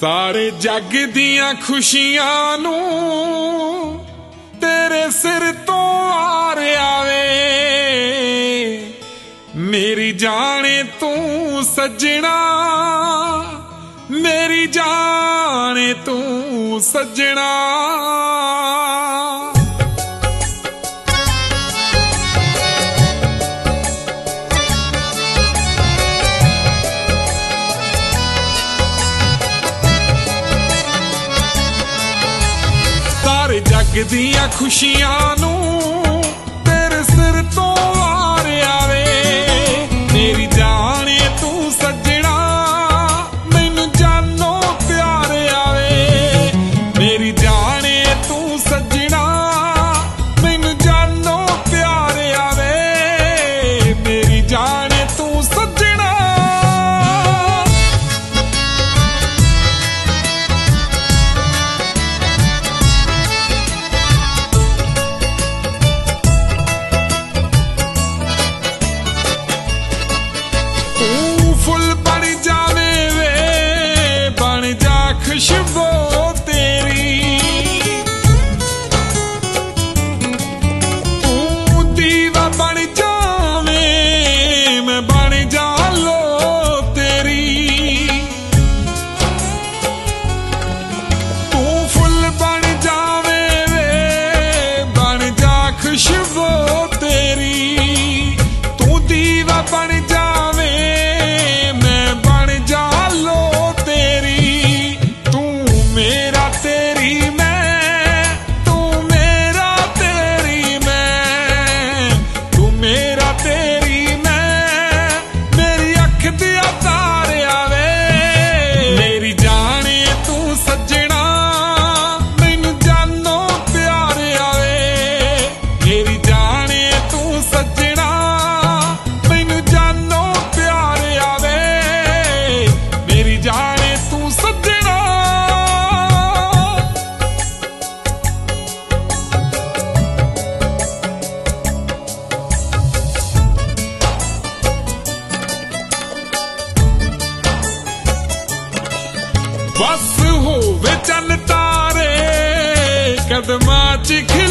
ਸਾਰੇ ਜੱਗ ਦੀਆਂ ਖੁਸ਼ੀਆਂ ਨੂੰ ਤੇਰੇ ਸਿਰ ਤੋਂ ਆ ਰਿਹਾ ਵੇ ਮੇਰੀ ਜਾਣੇ ਤੂੰ ਸੱਜਣਾ, ਮੇਰੀ ਜਾਣੇ ਤੂੰ ਸੱਜਣਾ। ਹਰ ਜੱਗ ਦੀਆਂ ਖੁਸ਼ੀਆਂ ਨੂੰ Cause you're both your done. बस होवे चल तारे कदमा चिखिल